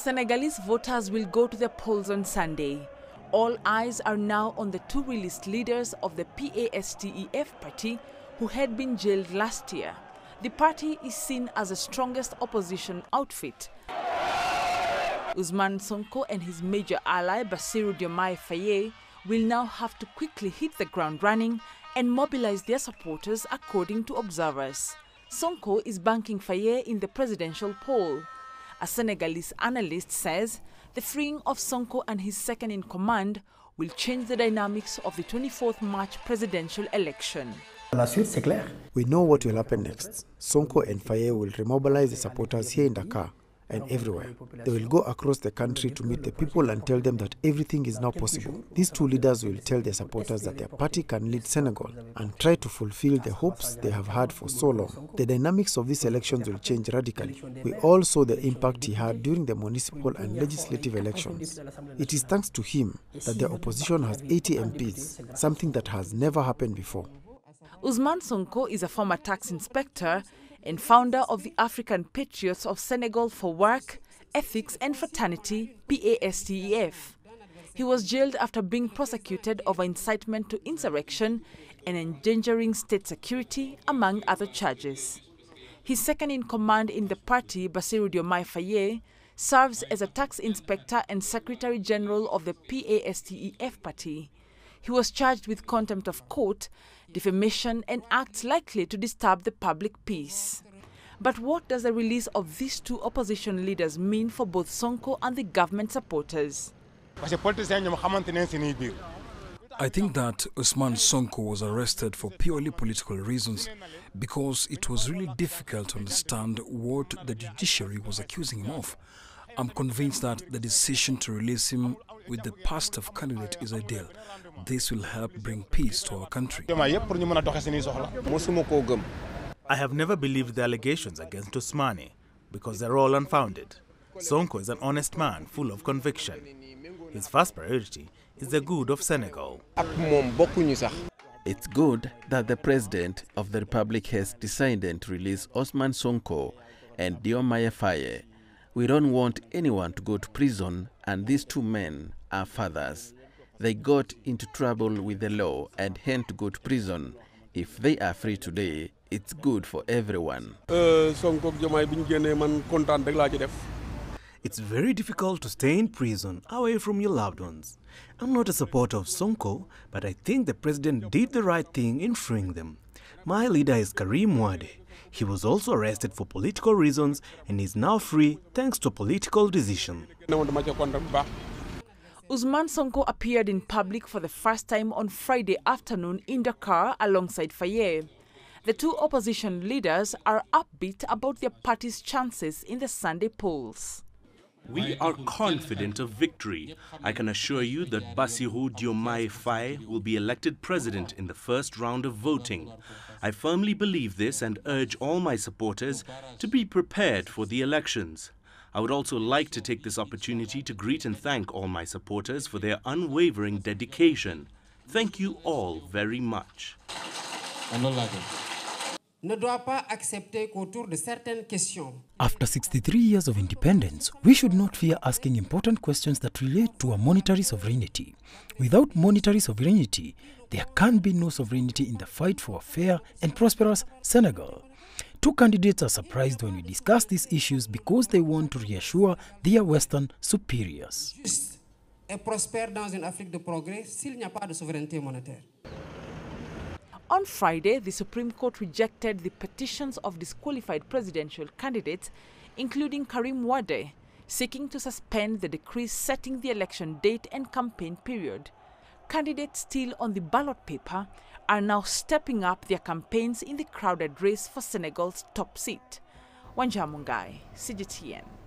Senegalese voters will go to the polls on Sunday. All eyes are now on the two released leaders of the PASTEF party who had been jailed last year. The party is seen as the strongest opposition outfit. Ousmane Sonko and his major ally Bassirou Diomaye Faye will now have to quickly hit the ground running and mobilize their supporters according to observers. Sonko is banking Faye in the presidential poll. A Senegalese analyst says the freeing of Sonko and his second in command will change the dynamics of the 24th March presidential election. La suite, c'est clair. We know what will happen next. Sonko and Faye will remobilize the supporters here in Dakar and everywhere. They will go across the country to meet the people and tell them that everything is now possible. These two leaders will tell their supporters that their party can lead Senegal and try to fulfill the hopes they have had for so long. The dynamics of these elections will change radically. We all saw the impact he had during the municipal and legislative elections. It is thanks to him that the opposition has 80 MPs, something that has never happened before. Ousmane Sonko is a former tax inspector and founder of the African Patriots of Senegal for Work, Ethics and Fraternity, PASTEF. He was jailed after being prosecuted over incitement to insurrection and endangering state security, among other charges. His second in command in the party, Basiru Diomaye Faye, serves as a tax inspector and secretary general of the PASTEF party. He was charged with contempt of court, defamation, and acts likely to disturb the public peace. But what does the release of these two opposition leaders mean for both Sonko and the government supporters? I think that Ousmane Sonko was arrested for purely political reasons because it was really difficult to understand what the judiciary was accusing him of. I'm convinced that the decision to release him with the PASTEF candidate is ideal. This will help bring peace to our country. I have never believed the allegations against Usmani because they're all unfounded. Sonko is an honest man full of conviction. His first priority is the good of Senegal. It's good that the President of the Republic has decided to release Ousmane Sonko and Diomaye Faye. We don't want anyone to go to prison, and these two men are fathers. They got into trouble with the law and had to go to prison. If they are free today, it's good for everyone. It's very difficult to stay in prison away from your loved ones. I'm not a supporter of Sonko, but I think the president did the right thing in freeing them. My leader is Karim Wade. He was also arrested for political reasons and is now free thanks to political decision. Ousmane Sonko appeared in public for the first time on Friday afternoon in Dakar alongside Faye. The two opposition leaders are upbeat about their party's chances in the Sunday polls. We are confident of victory. I can assure you that Bassirou Diomaye Faye will be elected president in the first round of voting. I firmly believe this and urge all my supporters to be prepared for the elections. I would also like to take this opportunity to greet and thank all my supporters for their unwavering dedication. Thank you all very much. Ne doit pas accepter qu'autour de certaines questions. After 63 years of independence, we should not fear asking important questions that relate to our monetary sovereignty. Without monetary sovereignty, there can be no sovereignty in the fight for a fair and prosperous Senegal. Two candidates are surprised when we discuss these issues because they want to reassure their Western superiors. Juste et prospère dans une Afrique de progrès s'il n'y a pas de souveraineté monétaire. On Friday, the Supreme Court rejected the petitions of disqualified presidential candidates, including Karim Wade, seeking to suspend the decrees setting the election date and campaign period. Candidates still on the ballot paper are now stepping up their campaigns in the crowded race for Senegal's top seat. Wanja Mungai, CGTN.